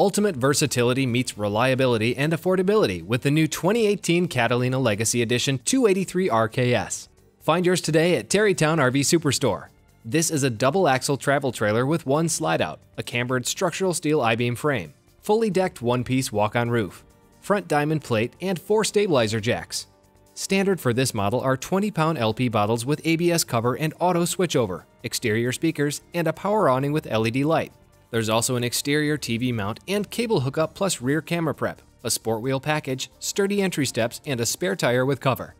Ultimate versatility meets reliability and affordability with the new 2018 Catalina Legacy Edition 283 RKS. Find yours today at Terrytown RV Superstore. This is a double axle travel trailer with one slide out, a cambered structural steel I beam frame, fully decked one piece walk on roof, front diamond plate, and four stabilizer jacks. Standard for this model are 20 pound LP bottles with ABS cover and auto switchover, exterior speakers, and a power awning with LED light. There's also an exterior TV mount and cable hookup plus rear camera prep, a sport wheel package, sturdy entry steps, and a spare tire with cover.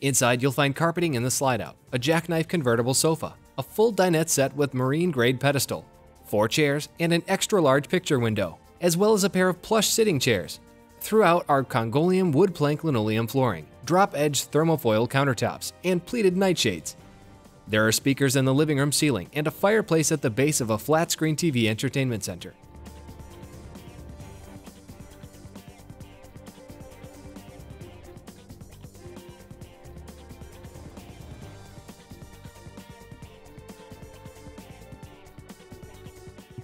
Inside, you'll find carpeting in the slide out, a jackknife convertible sofa, a full dinette set with marine grade pedestal, four chairs, and an extra large picture window, as well as a pair of plush sitting chairs. Throughout are Congoleum wood plank linoleum flooring, drop edge thermofoil countertops, and pleated nightshades. There are speakers in the living room ceiling and a fireplace at the base of a flat screen TV entertainment center.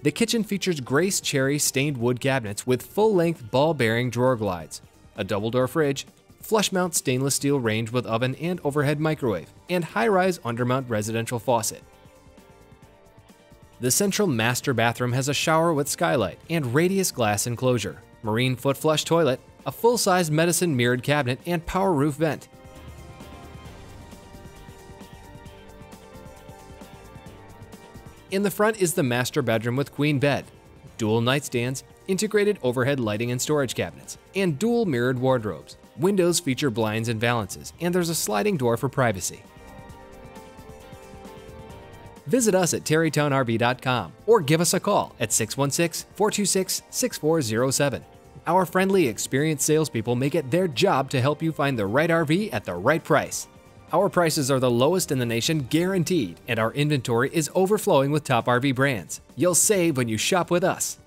The kitchen features Grace Cherry stained wood cabinets with full-length ball-bearing drawer glides, a double-door fridge, flush-mount stainless steel range with oven and overhead microwave, and high-rise undermount residential faucet. The central master bathroom has a shower with skylight and radius glass enclosure, marine foot flush toilet, a full-size medicine mirrored cabinet, and power roof vent. In the front is the master bedroom with queen bed, dual nightstands, integrated overhead lighting and storage cabinets, and dual mirrored wardrobes. Windows feature blinds and valances, and there's a sliding door for privacy. Visit us at terrytownrv.com or give us a call at 616 426 6407. Our friendly, experienced salespeople make it their job to help you find the right RV at the right price. Our prices are the lowest in the nation, guaranteed, and our inventory is overflowing with top RV brands. You'll save when you shop with us.